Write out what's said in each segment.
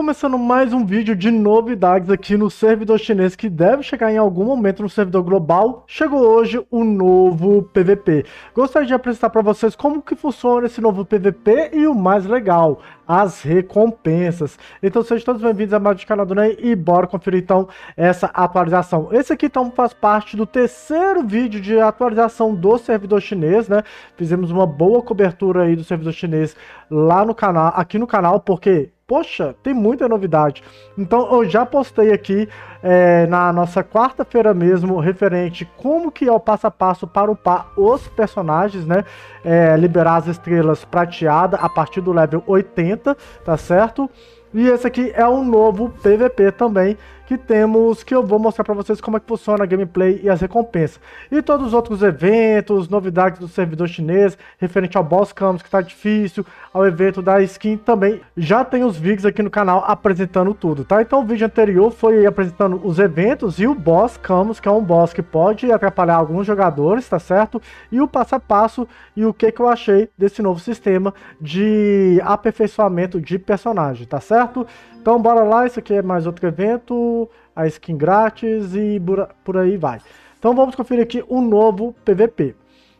Começando mais um vídeo de novidades aqui no servidor chinês que deve chegar em algum momento no servidor global. Chegou hoje o novo PVP. Gostaria de apresentar para vocês como que funciona esse novo PVP e o mais legal, as recompensas. Então sejam todos bem-vindos a mais um canal do Ney e bora conferir então essa atualização. Esse aqui então faz parte do terceiro vídeo de atualização do servidor chinês, né? Fizemos uma boa cobertura aí do servidor chinês lá no canal, aqui no canal, porque poxa, tem muita novidade. Então eu já postei aqui é, na nossa quarta-feira mesmo, referente como que é o passo a passo para upar os personagens, né? É, liberar as estrelas prateadas a partir do level 80, tá certo? E esse aqui é um novo PVP também, que temos, que eu vou mostrar para vocês como é que funciona a gameplay e as recompensas. E todos os outros eventos, novidades do servidor chinês, referente ao Boss Campos, que tá difícil, ao evento da skin também. Já tem os vídeos aqui no canal apresentando tudo, tá? Então o vídeo anterior foi apresentando os eventos e o Boss Camus, que é um boss que pode atrapalhar alguns jogadores, tá certo? E o passo a passo e o que, que eu achei desse novo sistema de aperfeiçoamento de personagem, tá certo? Então bora lá, isso aqui é mais outro evento, a skin grátis e por aí vai. Então vamos conferir aqui o novo PVP.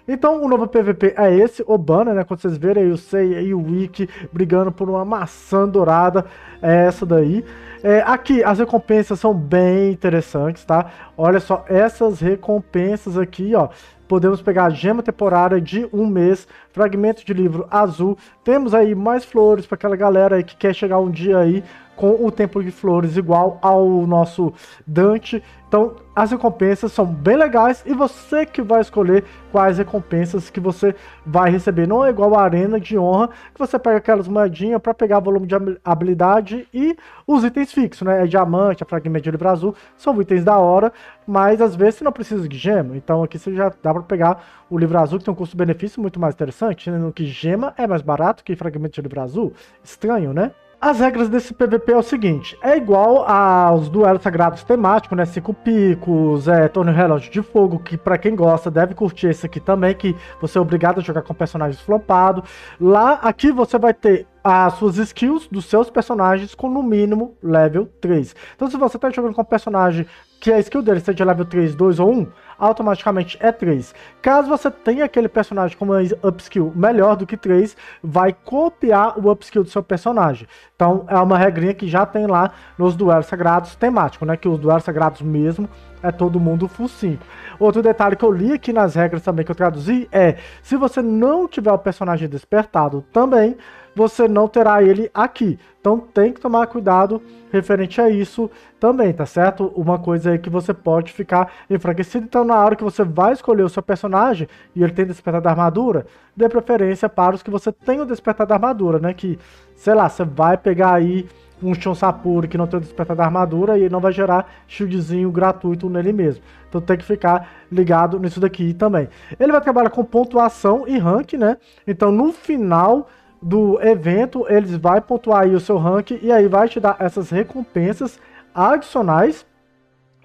Então o novo PVP é esse, o banner, né? Quando vocês verem aí o Sei e o Wiki brigando por uma maçã dourada, é essa daí. É, aqui as recompensas são bem interessantes, tá? Olha só, essas recompensas aqui, ó podemos pegar a gema temporária de um mês, fragmento de livro azul. Temos aí mais flores para aquela galera aí que quer chegar um dia aí com o Templo de Flores igual ao nosso Dante. Então, as recompensas são bem legais e você que vai escolher quais recompensas que você vai receber. Não é igual a Arena de Honra, que você pega aquelas moedinhas para pegar volume de habilidade e os itens fixos, né? É diamante, a fragmento de livro azul, são itens da hora, mas às vezes você não precisa de gema. Então aqui você já dá para pegar o livro azul, que tem um custo-benefício muito mais interessante, sendo que gema é mais barato que fragmento de livro azul. Estranho, né? As regras desse PVP é o seguinte: é igual aos duelos sagrados temáticos, né? Cinco picos, é, torneio relógio de fogo, que para quem gosta deve curtir esse aqui também, que você é obrigado a jogar com personagens flopados. Lá, aqui você vai ter as suas skills dos seus personagens com no mínimo level 3. Então se você está jogando com um personagem que a skill dele seja level 3, 2 ou 1, automaticamente é 3. Caso você tenha aquele personagem com uma upskill melhor do que 3, vai copiar o upskill do seu personagem. Então é uma regrinha que já tem lá nos duelos sagrados temáticos, né? Que os duelos sagrados mesmo é todo mundo full 5. Outro detalhe que eu li aqui nas regras também que eu traduzi é: se você não tiver o personagem despertado também, você não terá ele aqui. Então tem que tomar cuidado referente a isso também, tá certo? Uma coisa aí que você pode ficar enfraquecido. Então na hora que você vai escolher o seu personagem e ele tem despertar da armadura, dê preferência para os que você tem o despertar da armadura, né? Que, sei lá, você vai pegar aí um Shonsapuri que não tem o despertar da armadura e ele não vai gerar shieldzinho gratuito nele mesmo. Então tem que ficar ligado nisso daqui também. Ele vai trabalhar com pontuação e rank, né? Então no final do evento, eles vai pontuar aí o seu rank e aí vai te dar essas recompensas adicionais.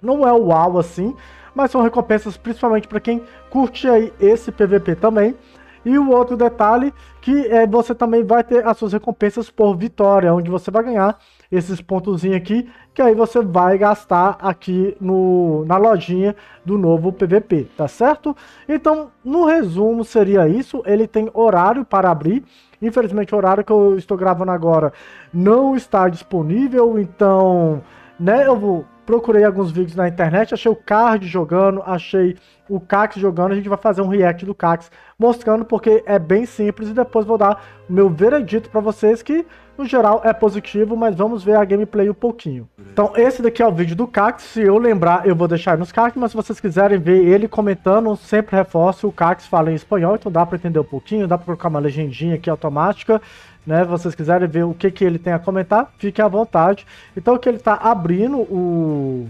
Não é o uau assim, mas são recompensas principalmente para quem curte aí esse PVP também. E o outro detalhe que é você também vai ter as suas recompensas por vitória, onde você vai ganhar esses pontozinhos aqui, que aí você vai gastar aqui no, na lojinha do novo PVP, tá certo? Então, no resumo seria isso, ele tem horário para abrir, infelizmente o horário que eu estou gravando agora não está disponível, então, né, eu vou procurei alguns vídeos na internet, achei o Card jogando, achei o Cax jogando, a gente vai fazer um react do Cax mostrando porque é bem simples e depois vou dar o meu veredito para vocês que no geral é positivo, mas vamos ver a gameplay um pouquinho. Então esse daqui é o vídeo do Cax, se eu lembrar eu vou deixar nos cards, mas se vocês quiserem ver ele comentando, sempre reforço, o Cax fala em espanhol, então dá para entender um pouquinho, dá para colocar uma legendinha aqui automática, né, vocês quiserem ver o que, que ele tem a comentar, fiquem à vontade. Então que ele está abrindo o,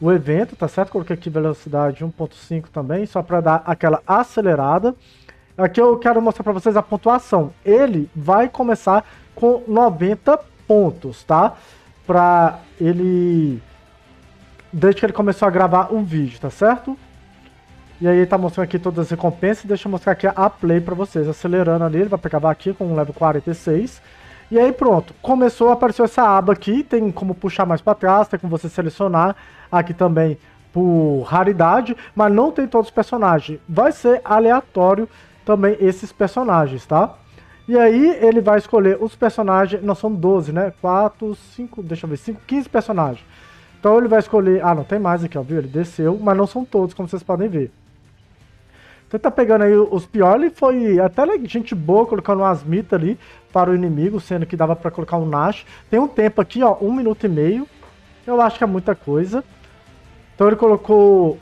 o evento, tá certo? Coloquei aqui velocidade 1.5 também, só para dar aquela acelerada. Aqui eu quero mostrar para vocês a pontuação. Ele vai começar com 90 pontos, tá? Para ele desde que ele começou a gravar o vídeo, tá certo? E aí tá mostrando aqui todas as recompensas. Deixa eu mostrar aqui a play para vocês. Acelerando ali, ele vai pegar aqui com um level 46. E aí pronto, começou a aparecer essa aba aqui, tem como puxar mais para trás, tem como você selecionar aqui também por raridade, mas não tem todos os personagens. Vai ser aleatório também esses personagens, tá? E aí ele vai escolher os personagens, não são 12, né? 4, 5, deixa eu ver, 5, 15 personagens. Então ele vai escolher, ah, não tem mais aqui, ó, viu? Ele desceu, mas não são todos, como vocês podem ver. Então tá pegando aí os ele foi até gente boa colocando umas mitas ali para o inimigo, sendo que dava para colocar um Nash. Tem um tempo aqui, ó, um minuto e meio. Eu acho que é muita coisa. Então ele colocou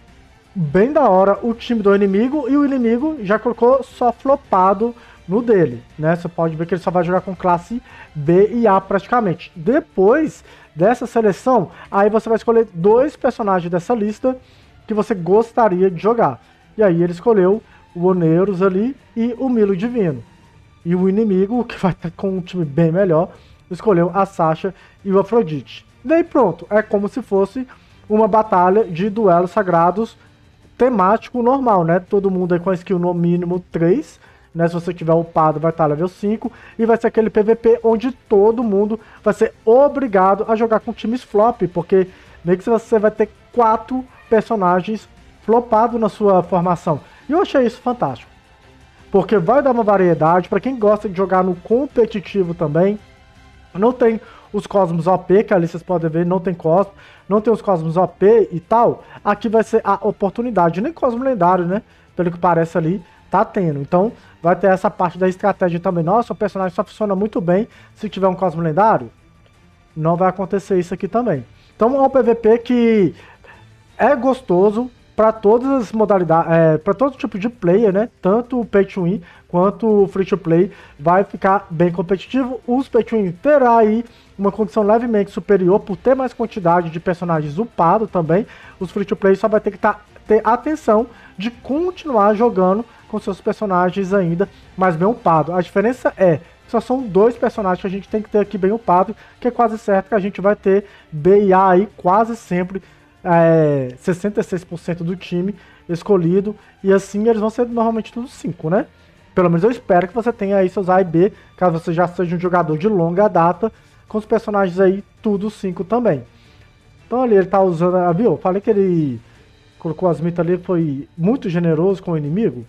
bem da hora o time do inimigo e o inimigo já colocou só flopado no dele, né? Você pode ver que ele só vai jogar com classe B e A praticamente. Depois dessa seleção, aí você vai escolher dois personagens dessa lista que você gostaria de jogar. E aí ele escolheu o Oneiros ali e o Milo Divino. E o inimigo, que vai estar com um time bem melhor, escolheu a Sasha e o Afrodite. Daí pronto, é como se fosse uma batalha de duelos sagrados temático normal, né? Todo mundo aí com a skill no mínimo 3, né? Se você tiver upado vai estar level 5, e vai ser aquele PVP onde todo mundo vai ser obrigado a jogar com times flop, porque meio que você vai ter quatro personagens flopado na sua formação. E eu achei isso fantástico. Porque vai dar uma variedade para quem gosta de jogar no competitivo também. Não tem os Cosmos OP, que ali vocês podem ver, não tem Cosmos, não tem os Cosmos OP e tal. Aqui vai ser a oportunidade, nem Cosmo lendário, né? Pelo que parece ali, tá tendo. Então, vai ter essa parte da estratégia também. Nossa, o personagem só funciona muito bem se tiver um Cosmo lendário. Não vai acontecer isso aqui também. Então, é um PVP que é gostoso, para todas as modalidades, é, para todo tipo de player, né? Tanto o pay to win quanto o free to play vai ficar bem competitivo. Os pay to win terá aí uma condição levemente superior por ter mais quantidade de personagens upado também. Os free to play só vai ter que tá, ter atenção de continuar jogando com seus personagens ainda mais bem upado. A diferença é só são dois personagens que a gente tem que ter aqui bem upado, que é quase certo que a gente vai ter B e A aí quase sempre é, 66% do time escolhido, e assim eles vão ser normalmente todos 5, né? Pelo menos eu espero que você tenha aí seus A e B, caso você já seja um jogador de longa data, com os personagens aí tudo 5 também. Então ali ele tá usando, ah, viu? Falei que ele colocou as mitas ali, foi muito generoso com o inimigo.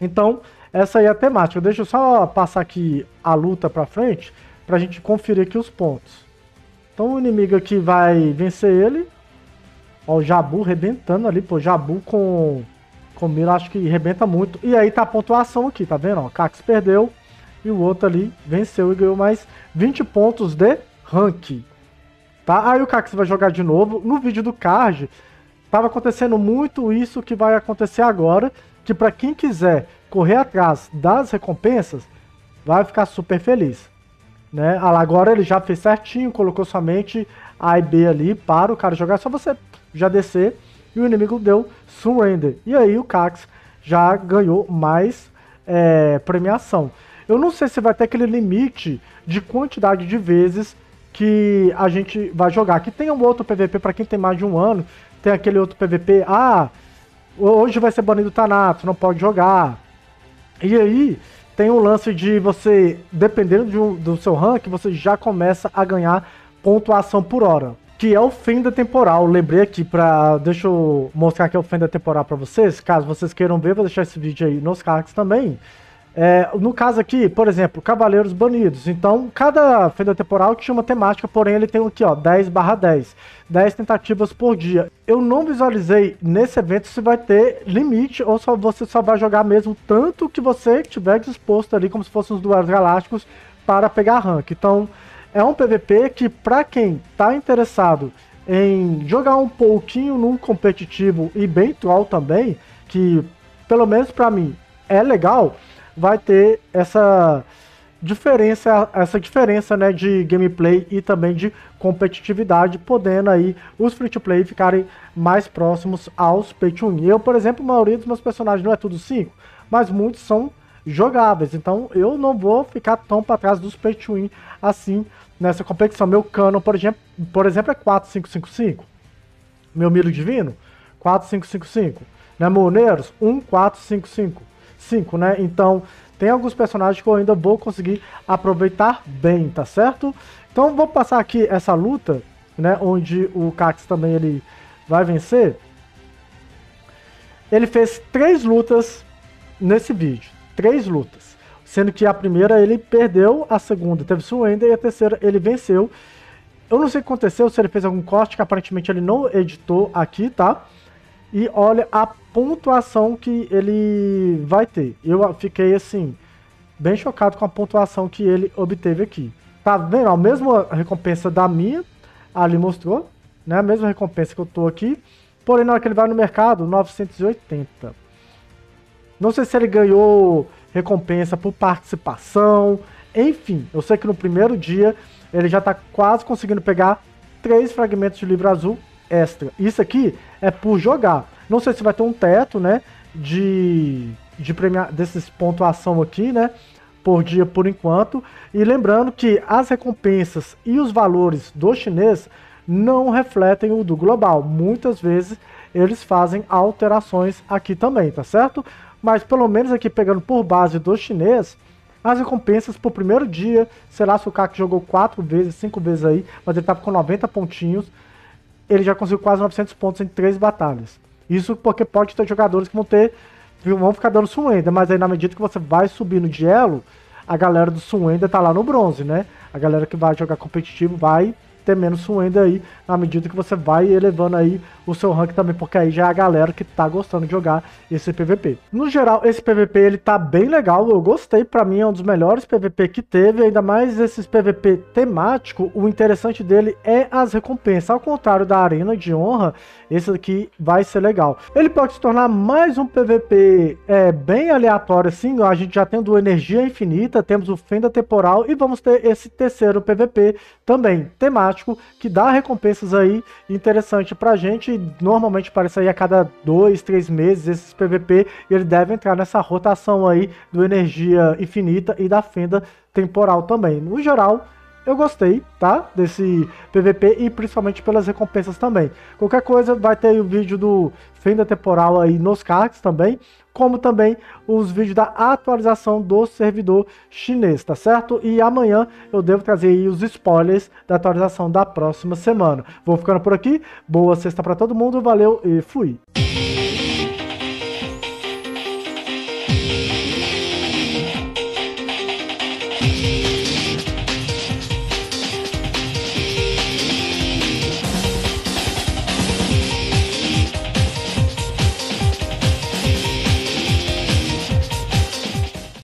Então, essa aí é a temática. Deixa eu só passar aqui a luta pra frente, pra gente conferir aqui os pontos. Então o inimigo aqui vai vencer ele, Ó, o Jabu rebentando ali, pô. Jabu com, com Mira, acho que rebenta muito. E aí tá a pontuação aqui, tá vendo? Ó, Cax perdeu e o outro ali venceu e ganhou mais 20 pontos de rank. Tá? Aí o Cax vai jogar de novo. No vídeo do card, tava acontecendo muito isso que vai acontecer agora. Que para quem quiser correr atrás das recompensas, vai ficar super feliz. Né? Agora ele já fez certinho, colocou somente A e B ali para o cara jogar. Só você já descer e o inimigo deu surrender. E aí o Cax já ganhou mais é, premiação. Eu não sei se vai ter aquele limite de quantidade de vezes que a gente vai jogar. Que tem um outro PVP para quem tem mais de um ano. Tem aquele outro PVP. Ah, hoje vai ser banido Thanatos, não pode jogar. E aí tem o um lance de você, dependendo de, do seu rank, você já começa a ganhar pontuação por hora que é o Fenda Temporal. Lembrei aqui para deixa eu mostrar aqui o Fenda Temporal para vocês, caso vocês queiram ver, vou deixar esse vídeo aí nos cards também. É, no caso aqui, por exemplo, Cavaleiros Banidos. Então, cada Fenda Temporal tinha uma temática, porém ele tem aqui, ó, 10 barra 10. 10 tentativas por dia. Eu não visualizei nesse evento se vai ter limite ou só você só vai jogar mesmo tanto que você tiver disposto ali, como se fossem os duelos galácticos, para pegar rank. Então, é um PVP que, para quem tá interessado em jogar um pouquinho num competitivo e bem troll também, que pelo menos para mim é legal, vai ter essa diferença, essa diferença né, de gameplay e também de competitividade, podendo aí os free-to-play ficarem mais próximos aos pay-to-win. Eu, por exemplo, a maioria dos meus personagens não é tudo 5, mas muitos são jogáveis, então eu não vou ficar tão para trás dos pay-to-win assim nessa competição. Meu cano, por exemplo, por exemplo é 4555. Meu milho divino, 4555. Né, Moneiros, 1455. 5, né? Então, tem alguns personagens que eu ainda vou conseguir aproveitar bem, tá certo? Então vou passar aqui essa luta, né, onde o Cax também ele vai vencer. Ele fez três lutas nesse vídeo, três lutas, sendo que a primeira ele perdeu, a segunda teve surrender e a terceira ele venceu. Eu não sei o que aconteceu, se ele fez algum corte, que aparentemente ele não editou aqui, tá? E olha a pontuação que ele vai ter. Eu fiquei assim, bem chocado com a pontuação que ele obteve aqui. Tá vendo? A mesma recompensa da minha, ali mostrou, né? A mesma recompensa que eu tô aqui. Porém, na hora que ele vai no mercado, 980. Não sei se ele ganhou recompensa por participação. Enfim, eu sei que no primeiro dia ele já tá quase conseguindo pegar três fragmentos de livro azul extra. Isso aqui é por jogar. Não sei se vai ter um teto, né? De, de premiar desses pontuação aqui, né? Por dia por enquanto. E lembrando que as recompensas e os valores do chinês não refletem o do global. Muitas vezes eles fazem alterações aqui também, tá certo? Mas pelo menos aqui pegando por base do chinês, as recompensas pro primeiro dia, sei lá se o Kak jogou quatro vezes, cinco vezes aí, mas ele tava com 90 pontinhos ele já conseguiu quase 900 pontos em três batalhas. Isso porque pode ter jogadores que vão ter vão ficar dando Suenda, mas aí na medida que você vai subindo de elo, a galera do Suenda tá lá no bronze, né? A galera que vai jogar competitivo vai ter menos Suenda aí, na medida que você vai elevando aí o seu rank também, porque aí já é a galera que tá gostando de jogar esse PVP. No geral, esse PVP ele tá bem legal, eu gostei, para mim é um dos melhores PVP que teve, ainda mais esses PVP temático, o interessante dele é as recompensas, ao contrário da Arena de Honra, esse aqui vai ser legal. Ele pode se tornar mais um PVP é, bem aleatório assim, a gente já tendo Energia Infinita, temos o Fenda Temporal e vamos ter esse terceiro PVP também temático, que dá recompensas aí interessante pra gente normalmente aparece aí a cada dois, três meses esses PVP ele deve entrar nessa rotação aí do energia infinita e da fenda temporal também. No geral, eu gostei, tá? Desse PVP e principalmente pelas recompensas também. Qualquer coisa vai ter o vídeo do Fenda Temporal aí nos cards também, como também os vídeos da atualização do servidor chinês, tá certo? E amanhã eu devo trazer aí os spoilers da atualização da próxima semana. Vou ficando por aqui, boa sexta para todo mundo, valeu e fui!